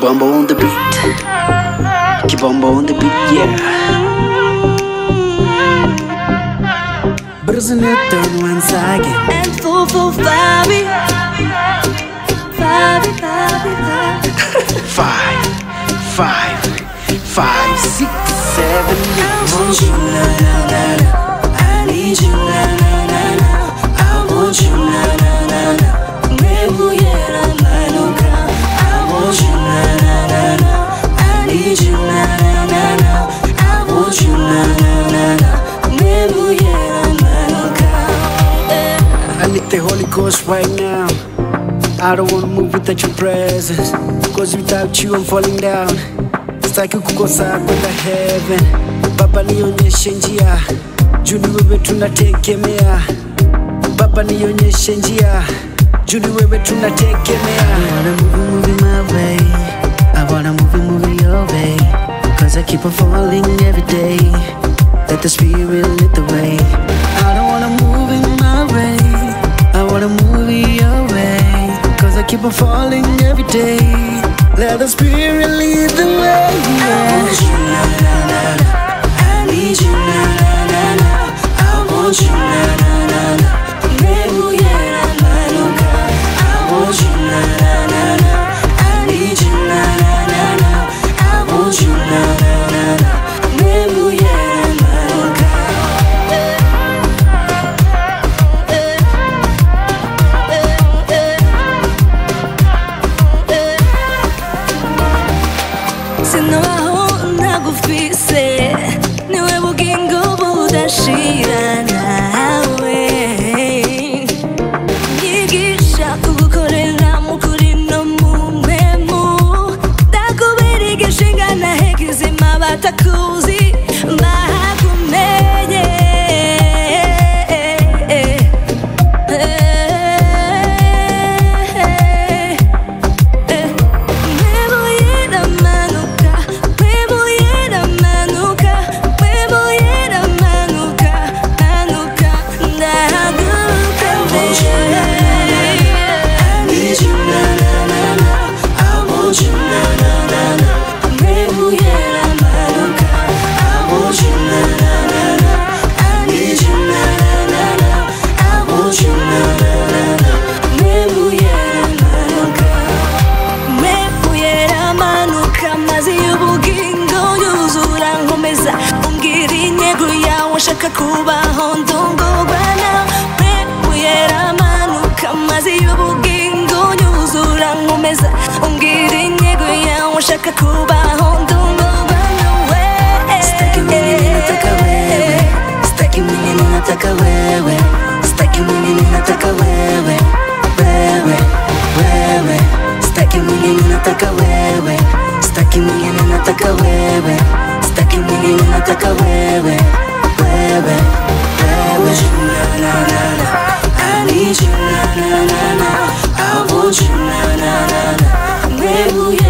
Kibamba on the beat. Kibamba on the beat, yeah. Bruising it down once again. And full for Fabi. Favie, Favie, Favie. Five, five, five, six, seven, eight. want you, na na na na. I need you, na na the right now. I don't wanna move without your presence. Cause without you I'm falling down. Sitaki kukosa kwenda heaven. Baba nionyeshe njia. Juu ni wewe tunategemea. Baba nionyeshe njia. Juu ni wewe tunategemea. I wanna move, move my way. I wanna move, move your way. Cause I keep on falling every day. Let the spirit lead the way. I don't wanna move in my way. Wanna move your way. Cause I keep on falling every day. Let the spirit lead the way. I want you, na na na. I need you, na na na na. I want you, sinabaho kumanuka kuba hondo ngo bana. Pe uyeramanuka amazi y'ubugingo nyuzura. Nkomeza umbwira intego yawe ushaka kuba na na na na, na.